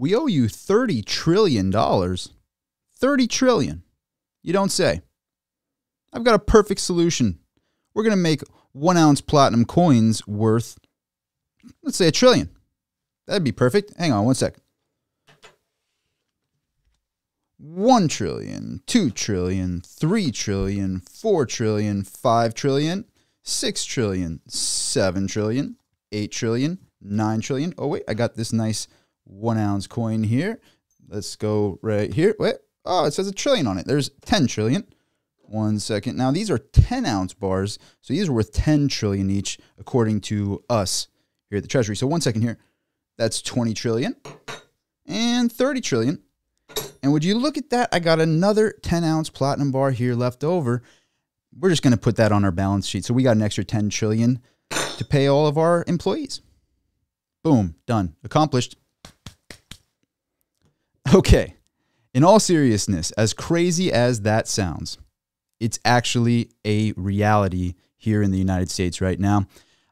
We owe you $30 trillion. 30 trillion. You don't say. I've got a perfect solution. We're going to make one ounce platinum coins worth, let's say, a trillion. That'd be perfect. Hang on one sec. 1 trillion, 2 trillion, 3 trillion, 4 trillion, 5 trillion, 6 trillion, 7 trillion, 8 trillion, 9 trillion. Oh, wait, I got this nice one ounce coin here. Let's go right here. Wait, oh, it says a trillion on it. There's 10 trillion. One second. Now, these are 10 ounce bars, so these are worth 10 trillion each, according to us here at the Treasury. So, one second here. That's 20 trillion and 30 trillion. And would you look at that? I got another 10 ounce platinum bar here left over. We're just going to put that on our balance sheet. So we got an extra 10 trillion to pay all of our employees. Boom, done, accomplished. Okay, in all seriousness, as crazy as that sounds, it's actually a reality here in the United States right now.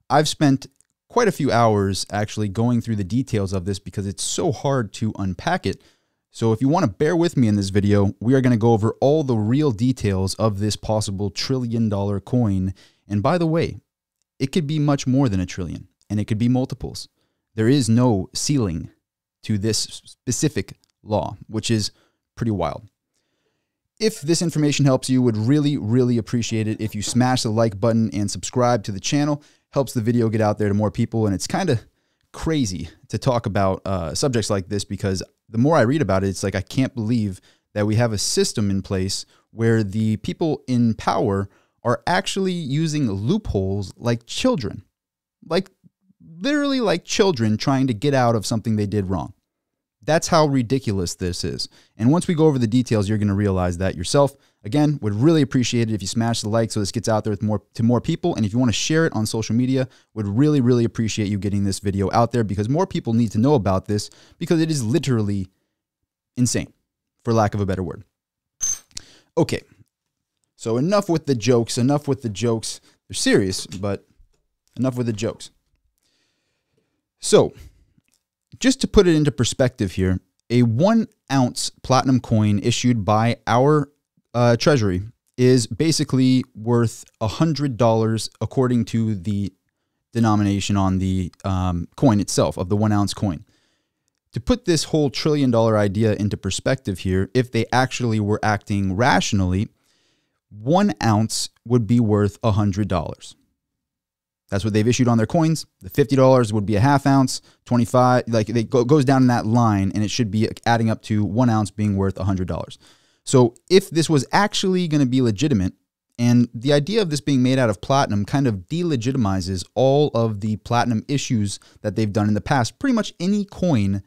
I've spent quite a few hours actually going through the details of this because it's so hard to unpack it. So if you want to bear with me in this video, we are going to go over all the real details of this possible trillion dollar coin. And by the way, it could be much more than a trillion and it could be multiples. There is no ceiling to this specific law, which is pretty wild. If this information helps you, would really, really appreciate it if you smash the like button and subscribe to the channel. Helps the video get out there to more people, and it's kind of crazy to talk about uh, subjects like this because the more I read about it, it's like I can't believe that we have a system in place where the people in power are actually using loopholes like children, like literally like children trying to get out of something they did wrong. That's how ridiculous this is. And once we go over the details, you're going to realize that yourself. Again, would really appreciate it if you smash the like so this gets out there more to more people. And if you want to share it on social media, would really, really appreciate you getting this video out there because more people need to know about this because it is literally insane, for lack of a better word. Okay. So enough with the jokes, enough with the jokes. They're serious, but enough with the jokes. So, just to put it into perspective here, a one ounce platinum coin issued by our uh, treasury is basically worth $100 according to the denomination on the um, coin itself, of the one ounce coin. To put this whole trillion dollar idea into perspective here, if they actually were acting rationally, one ounce would be worth $100. That's what they've issued on their coins. The fifty dollars would be a half ounce, twenty five. Like it goes down in that line, and it should be adding up to one ounce being worth a hundred dollars. So if this was actually going to be legitimate, and the idea of this being made out of platinum kind of delegitimizes all of the platinum issues that they've done in the past. Pretty much any coin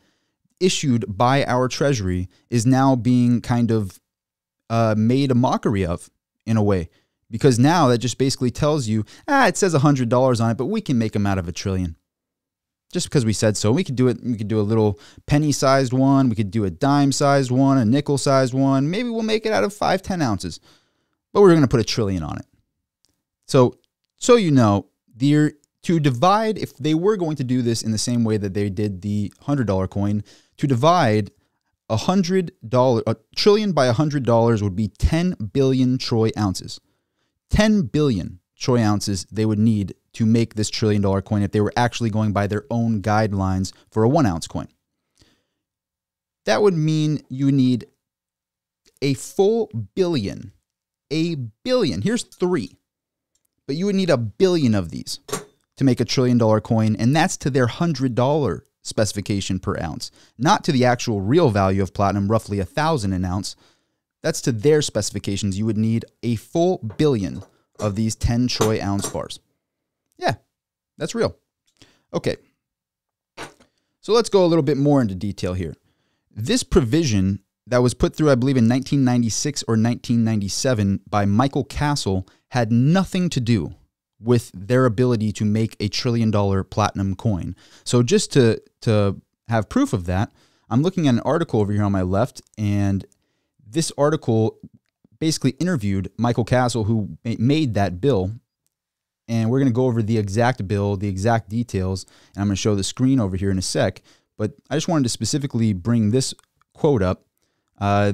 issued by our treasury is now being kind of uh, made a mockery of in a way because now that just basically tells you, ah, it says $100 on it, but we can make them out of a trillion. Just because we said so. We could do it. We could do a little penny sized one. We could do a dime sized one, a nickel sized one. Maybe we'll make it out of five, 10 ounces. But we're going to put a trillion on it. So, so you know, the, to divide, if they were going to do this in the same way that they did the $100 coin, to divide a hundred dollar a trillion by a hundred dollars would be 10 billion troy ounces 10 billion troy ounces they would need to make this trillion dollar coin if they were actually going by their own guidelines for a one ounce coin. That would mean you need a full billion, a billion. Here's three, but you would need a billion of these to make a trillion dollar coin, and that's to their hundred dollar specification per ounce, not to the actual real value of platinum, roughly a thousand an ounce. That's to their specifications. You would need a full billion of these 10 troy ounce bars. Yeah, that's real. Okay. So let's go a little bit more into detail here. This provision that was put through, I believe, in 1996 or 1997 by Michael Castle had nothing to do with their ability to make a trillion dollar platinum coin. So just to to have proof of that, I'm looking at an article over here on my left, and this article basically interviewed Michael Castle, who made that bill. And we're going to go over the exact bill, the exact details, and I'm going to show the screen over here in a sec. but I just wanted to specifically bring this quote up. Uh,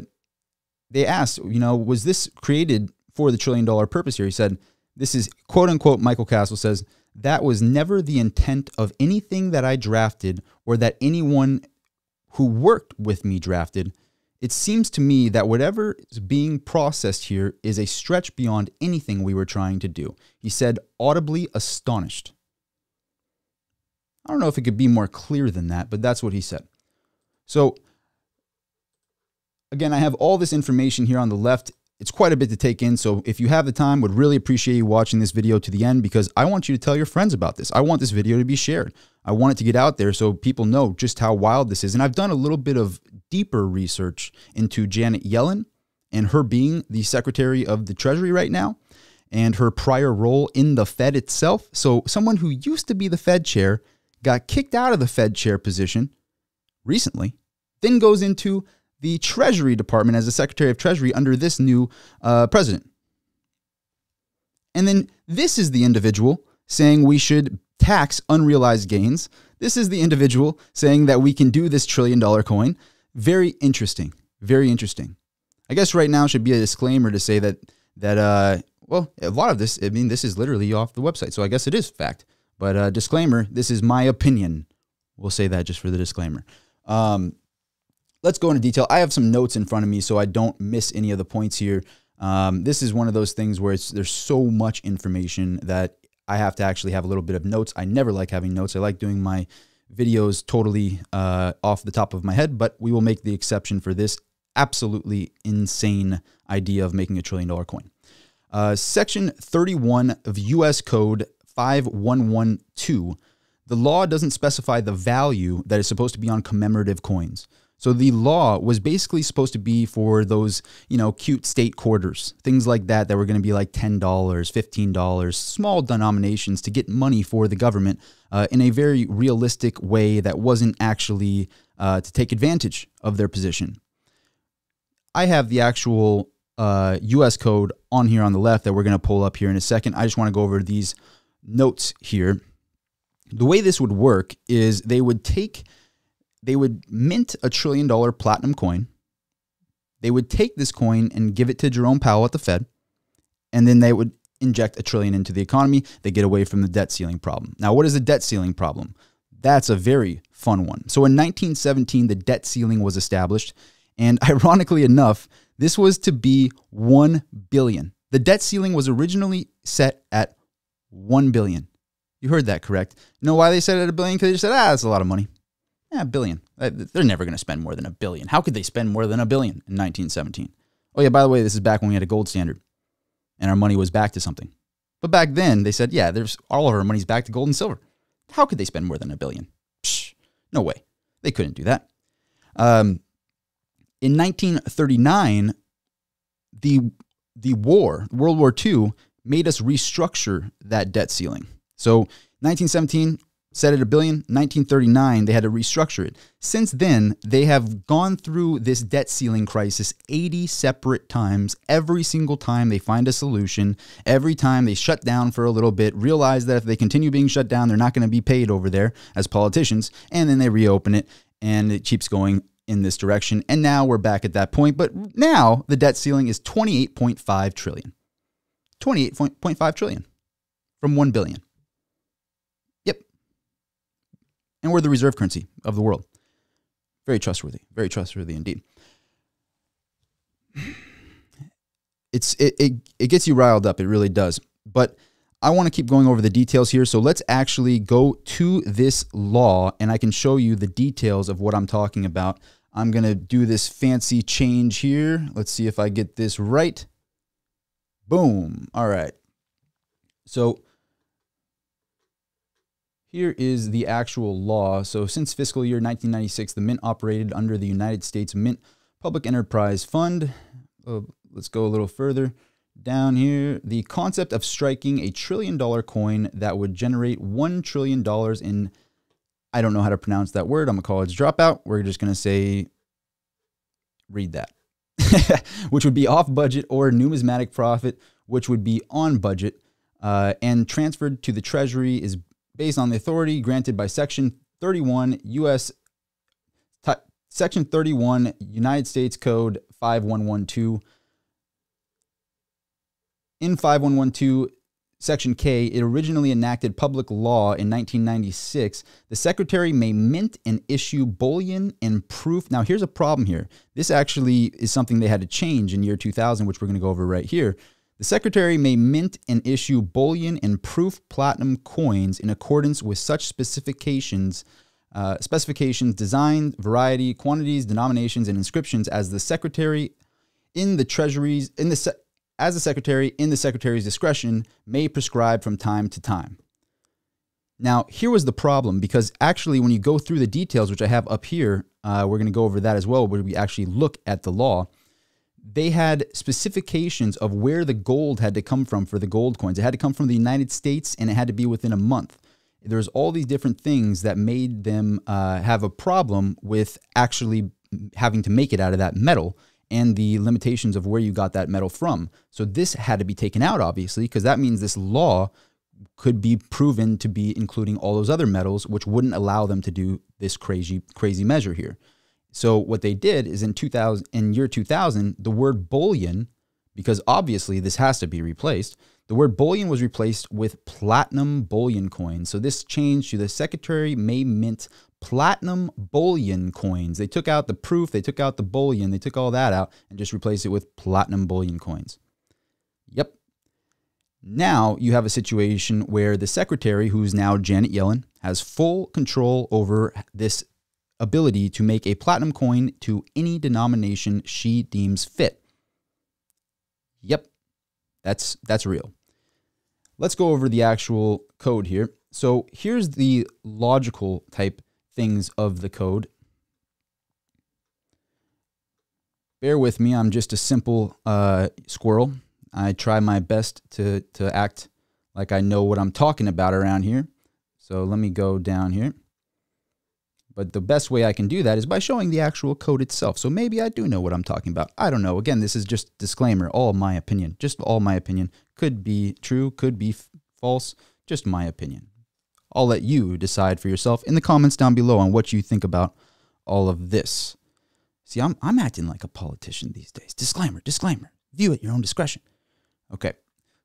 they asked, you know, was this created for the trillion dollar purpose here? He said, this is quote unquote, Michael Castle says, that was never the intent of anything that I drafted or that anyone who worked with me drafted. It seems to me that whatever is being processed here is a stretch beyond anything we were trying to do. He said, audibly astonished. I don't know if it could be more clear than that, but that's what he said. So, again, I have all this information here on the left it's quite a bit to take in. So if you have the time, would really appreciate you watching this video to the end because I want you to tell your friends about this. I want this video to be shared. I want it to get out there so people know just how wild this is. And I've done a little bit of deeper research into Janet Yellen and her being the Secretary of the Treasury right now and her prior role in the Fed itself. So someone who used to be the Fed chair got kicked out of the Fed chair position recently, then goes into the Treasury Department as the Secretary of Treasury under this new uh, president. And then this is the individual saying we should tax unrealized gains. This is the individual saying that we can do this trillion dollar coin. Very interesting. Very interesting. I guess right now should be a disclaimer to say that that uh well a lot of this I mean this is literally off the website so I guess it is fact but uh, disclaimer this is my opinion we'll say that just for the disclaimer um, let's go into detail. I have some notes in front of me so I don't miss any of the points here. Um, this is one of those things where it's there's so much information that I have to actually have a little bit of notes. I never like having notes. I like doing my videos totally uh, off the top of my head, but we will make the exception for this absolutely insane idea of making a trillion dollar coin. Uh, section 31 of US Code 5112. The law doesn't specify the value that is supposed to be on commemorative coins. So the law was basically supposed to be for those, you know, cute state quarters, things like that, that were going to be like $10, $15, small denominations to get money for the government uh, in a very realistic way that wasn't actually uh, to take advantage of their position. I have the actual uh, US code on here on the left that we're going to pull up here in a second. I just want to go over these notes here. The way this would work is they would take they would mint a trillion dollar platinum coin. They would take this coin and give it to Jerome Powell at the Fed, and then they would inject a trillion into the economy. They get away from the debt ceiling problem. Now, what is the debt ceiling problem? That's a very fun one. So in 1917, the debt ceiling was established, and ironically enough, this was to be 1 billion. The debt ceiling was originally set at 1 billion. You heard that correct. You know why they set it at a billion? Because they just said, ah, that's a lot of money. Yeah, a billion. Uh, they're never going to spend more than a billion. How could they spend more than a billion in 1917? Oh, yeah, by the way, this is back when we had a gold standard and our money was back to something. But back then, they said, yeah, there's all of our money's back to gold and silver. How could they spend more than a billion? Psh, no way. They couldn't do that. Um, in 1939, the, the war, World War II, made us restructure that debt ceiling. So 1917, set at a billion. 1939, they had to restructure it. Since then, they have gone through this debt ceiling crisis 80 separate times. Every single time they find a solution, every time they shut down for a little bit, realize that if they continue being shut down, they're not going to be paid over there as politicians, and then they reopen it, and it keeps going in this direction. And now we're back at that point. But now the debt ceiling is 28.5 trillion. 28.5 trillion from 1 billion and we're the reserve currency of the world. Very trustworthy, very trustworthy indeed. It's it, it it gets you riled up, it really does. But I want to keep going over the details here. So let's actually go to this law and I can show you the details of what I'm talking about. I'm going to do this fancy change here. Let's see if I get this right. Boom. All right. So here is the actual law. So, since fiscal year 1996, the Mint operated under the United States Mint Public Enterprise Fund. Uh, let's go a little further down here. The concept of striking a trillion dollar coin that would generate $1 trillion in, I don't know how to pronounce that word. I'm a college dropout. We're just going to say, read that, which would be off budget, or numismatic profit, which would be on budget. Uh, and transferred to the Treasury is based on the authority granted by Section 31 U.S. Section 31, United States Code 5112. In 5112, Section K, it originally enacted public law in 1996. The secretary may mint and issue bullion and proof. Now, here's a problem here. This actually is something they had to change in year 2000, which we're going to go over right here. The secretary may mint and issue bullion and proof platinum coins in accordance with such specifications. Uh, specifications, design, variety, quantities, denominations, and inscriptions as the secretary in the treasuries in the se- as the secretary in the secretary's discretion may prescribe from time to time. Now, here was the problem because actually, when you go through the details, which I have up here, uh, we're going to go over that as well, where we actually look at the law. They had specifications of where the gold had to come from for the gold coins. It had to come from the United States and it had to be within a month. There's all these different things that made them uh, have a problem with actually having to make it out of that metal and the limitations of where you got that metal from. So this had to be taken out, obviously, because that means this law could be proven to be including all those other metals, which wouldn't allow them to do this crazy, crazy measure here. So what they did is in 2000, in year 2000, the word bullion, because obviously this has to be replaced, the word bullion was replaced with platinum bullion coins. So this changed to the Secretary may mint platinum bullion coins. They took out the proof, they took out the bullion, they took all that out and just replaced it with platinum bullion coins. Yep. Now you have a situation where the secretary, who's now Janet Yellen, has full control over this ability to make a platinum coin to any denomination she deems fit. Yep. That's that's real. Let's go over the actual code here. So here's the logical type things of the code. Bear with me, I'm just a simple uh, squirrel. I try my best to, to act like I know what I'm talking about around here. So let me go down here. But the best way I can do that is by showing the actual code itself. So maybe I do know what I'm talking about. I don't know. Again, this is just disclaimer, all my opinion. Just all my opinion. Could be true, could be false, just my opinion. I'll let you decide for yourself in the comments down below on what you think about all of this. See, I'm, I'm acting like a politician these days. Disclaimer, disclaimer. View at your own discretion. Okay.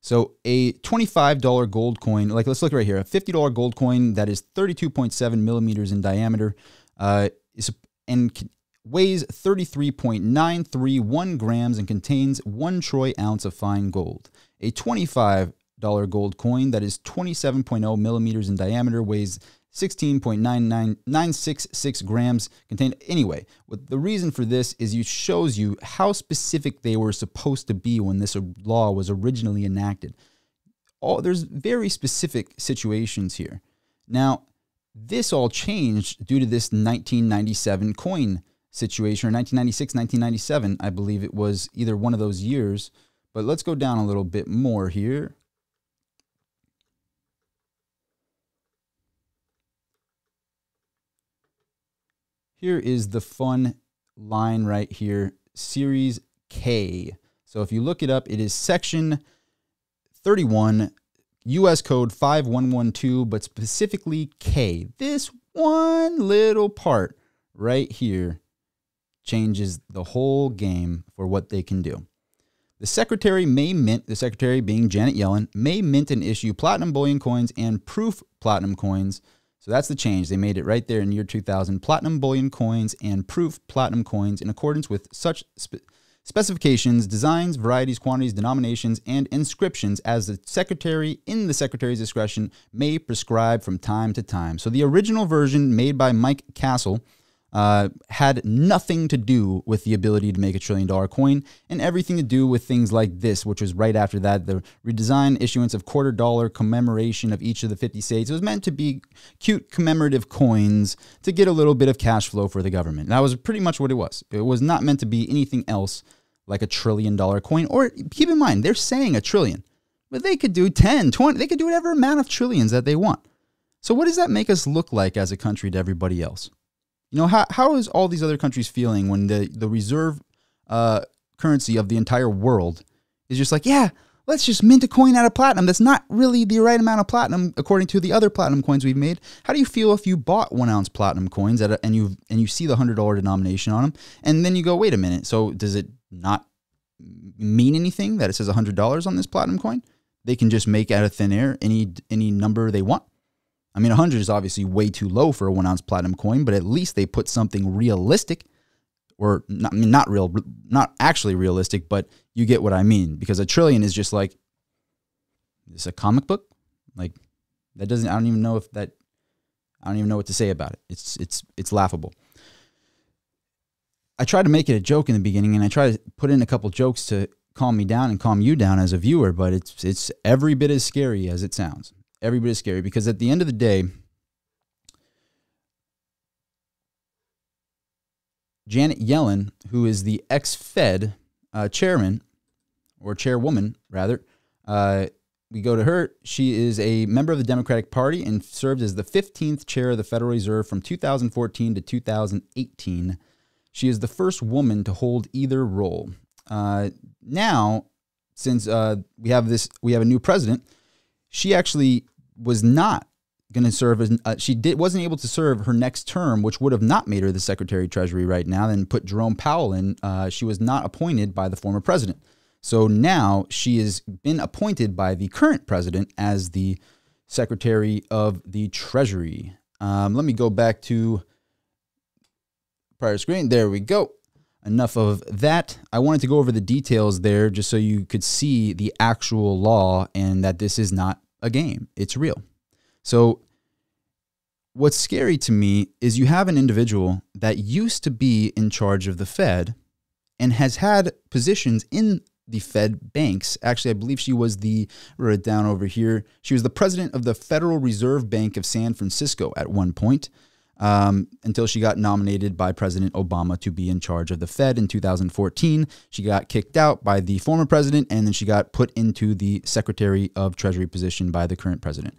So a $25 gold coin, like let's look right here, a $50 gold coin that is 32.7 millimeters in diameter, uh, is and weighs 33.931 grams and contains one troy ounce of fine gold. A 25 dollar gold coin that is 27.0 millimeters in diameter, weighs 16.966 grams contained. Anyway, what the reason for this is it shows you how specific they were supposed to be when this law was originally enacted. All, there's very specific situations here. Now, this all changed due to this 1997 coin situation, or 1996, 1997, I believe it was either one of those years. But let's go down a little bit more here. Here is the fun line right here, Series K. So if you look it up, it is section 31, US code 5112, but specifically K. This one little part right here changes the whole game for what they can do. The secretary may mint, the secretary being Janet Yellen, may mint and issue platinum bullion coins and proof platinum coins so that's the change. They made it right there in year 2000. Platinum bullion coins and proof platinum coins in accordance with such spe- specifications, designs, varieties, quantities, denominations, and inscriptions as the secretary in the secretary's discretion may prescribe from time to time. So the original version made by Mike Castle uh, had nothing to do with the ability to make a trillion dollar coin and everything to do with things like this, which was right after that the redesign issuance of quarter dollar commemoration of each of the 50 states. It was meant to be cute commemorative coins to get a little bit of cash flow for the government. That was pretty much what it was. It was not meant to be anything else like a trillion dollar coin. Or keep in mind, they're saying a trillion, but they could do 10, 20, they could do whatever amount of trillions that they want. So, what does that make us look like as a country to everybody else? You know, how, how is all these other countries feeling when the, the reserve uh, currency of the entire world is just like, yeah, let's just mint a coin out of platinum that's not really the right amount of platinum according to the other platinum coins we've made. How do you feel if you bought one ounce platinum coins at a, and you and you see the hundred dollar denomination on them, and then you go, wait a minute, so does it not mean anything that it says hundred dollars on this platinum coin? They can just make out of thin air any any number they want. I mean, 100 is obviously way too low for a one ounce platinum coin, but at least they put something realistic or not, I mean, not real, not actually realistic, but you get what I mean. Because a trillion is just like, it's a comic book. Like that doesn't, I don't even know if that, I don't even know what to say about it. It's, it's, it's laughable. I tried to make it a joke in the beginning and I tried to put in a couple jokes to calm me down and calm you down as a viewer, but it's, it's every bit as scary as it sounds. Every bit as scary because at the end of the day, Janet Yellen, who is the ex Fed uh, chairman or chairwoman, rather, uh, we go to her. She is a member of the Democratic Party and served as the 15th chair of the Federal Reserve from 2014 to 2018. She is the first woman to hold either role. Uh, now, since uh, we have this, we have a new president. She actually was not going to serve as uh, she did wasn't able to serve her next term, which would have not made her the Secretary of Treasury right now, and put Jerome Powell in. Uh, she was not appointed by the former president, so now she has been appointed by the current president as the Secretary of the Treasury. Um, let me go back to prior screen. There we go. Enough of that. I wanted to go over the details there just so you could see the actual law and that this is not a game. It's real. So, what's scary to me is you have an individual that used to be in charge of the Fed and has had positions in the Fed banks. Actually, I believe she was the, wrote it down over here, she was the president of the Federal Reserve Bank of San Francisco at one point. Um, until she got nominated by President Obama to be in charge of the Fed in 2014. She got kicked out by the former president, and then she got put into the Secretary of Treasury position by the current president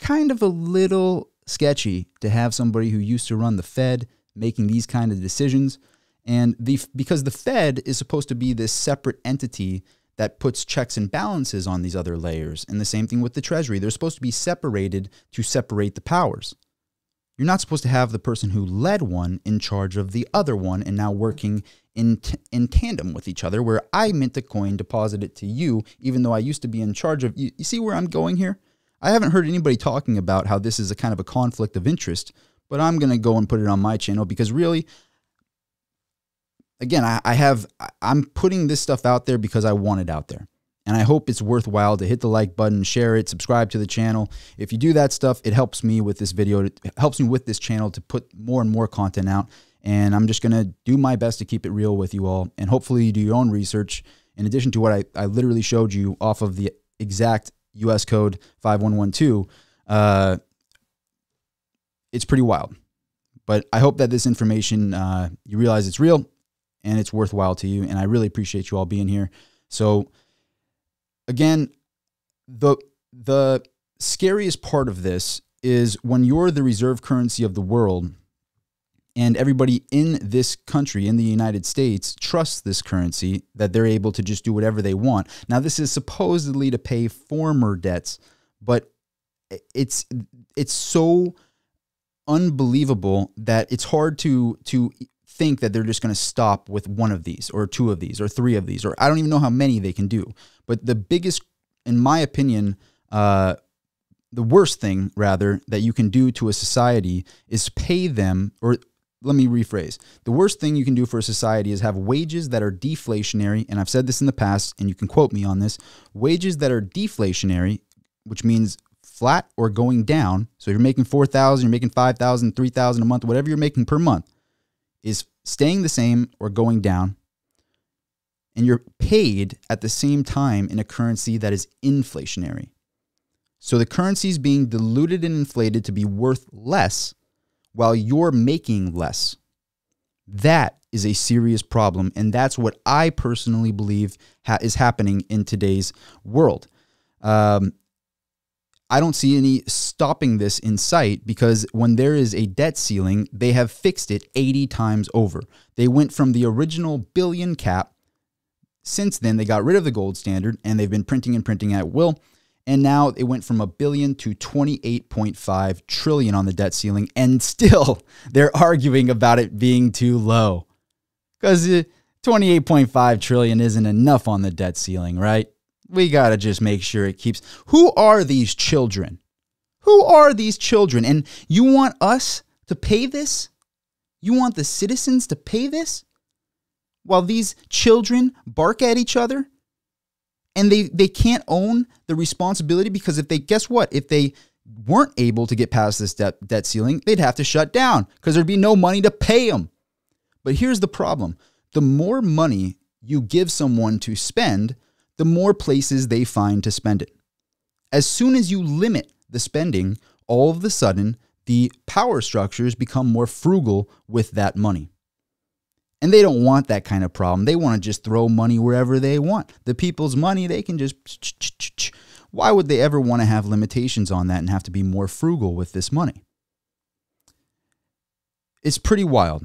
kind of a little sketchy to have somebody who used to run the Fed making these kind of decisions. And the because the Fed is supposed to be this separate entity that puts checks and balances on these other layers. And the same thing with the Treasury. They're supposed to be separated to separate the powers. You're not supposed to have the person who led one in charge of the other one and now working in, in tandem with each other, where I mint a coin, deposit it to you, even though I used to be in charge of you. You see where I'm going here? I haven't heard anybody talking about how this is a kind of a conflict of interest, but I'm going to go and put it on my channel because really, again, I, I have, I'm putting this stuff out there because I want it out there. And I hope it's worthwhile to hit the like button, share it, subscribe to the channel. If you do that stuff, it helps me with this video. It helps me with this channel to put more and more content out. And I'm just going to do my best to keep it real with you all. And hopefully you do your own research in addition to what I, I literally showed you off of the exact US code 5112, uh, it's pretty wild. But I hope that this information, uh, you realize it's real and it's worthwhile to you. And I really appreciate you all being here. So, again, the, the scariest part of this is when you're the reserve currency of the world and everybody in this country, in the United States, trusts this currency that they're able to just do whatever they want. Now, this is supposedly to pay former debts, but it's it's so unbelievable that it's hard to to think that they're just going to stop with one of these or two of these or three of these or I don't even know how many they can do. But the biggest, in my opinion, uh, the worst thing rather that you can do to a society is pay them or let me rephrase. The worst thing you can do for a society is have wages that are deflationary, and I've said this in the past, and you can quote me on this wages that are deflationary, which means flat or going down. So if you're making 4,000, you're making 5,000, 3,000 a month, whatever you're making per month, is staying the same or going down. And you're paid at the same time in a currency that is inflationary. So the currency is being diluted and inflated to be worth less while you're making less. That is a serious problem. And that's what I personally believe ha- is happening in today's world. Um, I don't see any stopping this in sight because when there is a debt ceiling, they have fixed it 80 times over. They went from the original billion cap Since then, they got rid of the gold standard and they've been printing and printing at will. And now it went from a billion to 28.5 trillion on the debt ceiling. And still, they're arguing about it being too low. Because uh, 28.5 trillion isn't enough on the debt ceiling, right? We got to just make sure it keeps. Who are these children? Who are these children? And you want us to pay this? You want the citizens to pay this? While these children bark at each other and they, they can't own the responsibility because if they, guess what? If they weren't able to get past this debt, debt ceiling, they'd have to shut down because there'd be no money to pay them. But here's the problem the more money you give someone to spend, the more places they find to spend it. As soon as you limit the spending, all of a sudden, the power structures become more frugal with that money. And they don't want that kind of problem. They want to just throw money wherever they want. The people's money, they can just. Why would they ever want to have limitations on that and have to be more frugal with this money? It's pretty wild.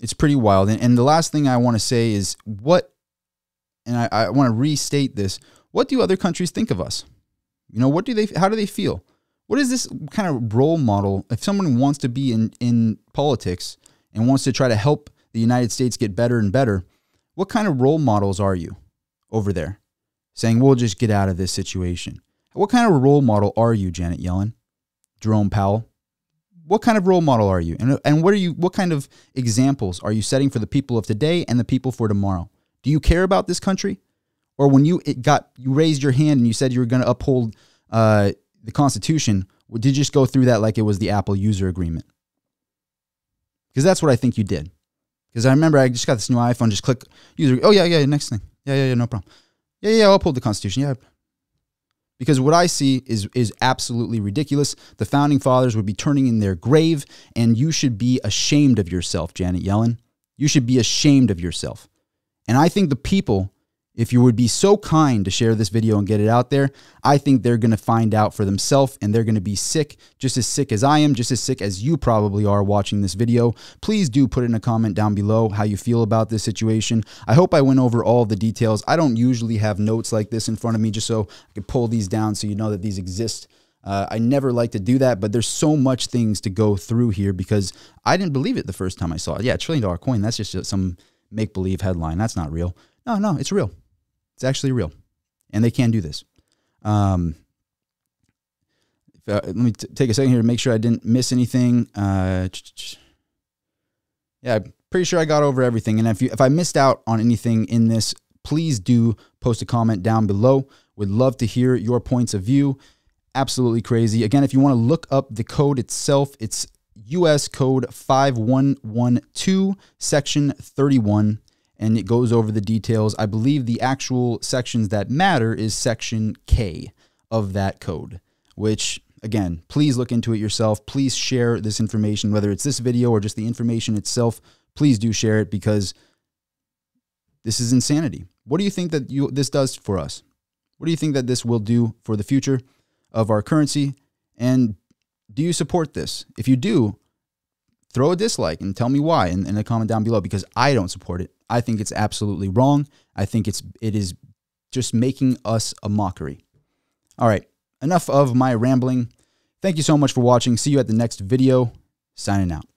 It's pretty wild. And, and the last thing I want to say is what, and I, I want to restate this what do other countries think of us? You know, what do they, how do they feel? What is this kind of role model? If someone wants to be in, in politics and wants to try to help the United States get better and better, what kind of role models are you over there? Saying, we'll just get out of this situation. What kind of role model are you, Janet Yellen? Jerome Powell? What kind of role model are you? And, and what are you what kind of examples are you setting for the people of today and the people for tomorrow? Do you care about this country? Or when you got you raised your hand and you said you were going to uphold uh, the Constitution, did you just go through that like it was the Apple user agreement? Because that's what I think you did. Because I remember I just got this new iPhone, just click user. Oh yeah, yeah, next thing. Yeah, yeah, yeah, no problem. Yeah, yeah, I'll uphold the Constitution. Yeah. Because what I see is is absolutely ridiculous. The founding fathers would be turning in their grave, and you should be ashamed of yourself, Janet Yellen. You should be ashamed of yourself. And I think the people if you would be so kind to share this video and get it out there, I think they're going to find out for themselves and they're going to be sick, just as sick as I am, just as sick as you probably are watching this video. Please do put in a comment down below how you feel about this situation. I hope I went over all the details. I don't usually have notes like this in front of me just so I can pull these down so you know that these exist. Uh, I never like to do that, but there's so much things to go through here because I didn't believe it the first time I saw it. Yeah, trillion dollar coin, that's just some make believe headline. That's not real. No, no, it's real. It's actually real, and they can do this. Um, uh, let me t- take a second here to make sure I didn't miss anything. Uh, yeah, I'm pretty sure I got over everything. And if you if I missed out on anything in this, please do post a comment down below. Would love to hear your points of view. Absolutely crazy. Again, if you want to look up the code itself, it's US code 5112, section 31 and it goes over the details. I believe the actual sections that matter is section K of that code, which again, please look into it yourself. Please share this information, whether it's this video or just the information itself. Please do share it because this is insanity. What do you think that you, this does for us? What do you think that this will do for the future of our currency? And do you support this? If you do, throw a dislike and tell me why in, in comment down below because I don't support it. I think it's absolutely wrong. I think it's it is just making us a mockery. All right, enough of my rambling. Thank you so much for watching. See you at the next video. Signing out.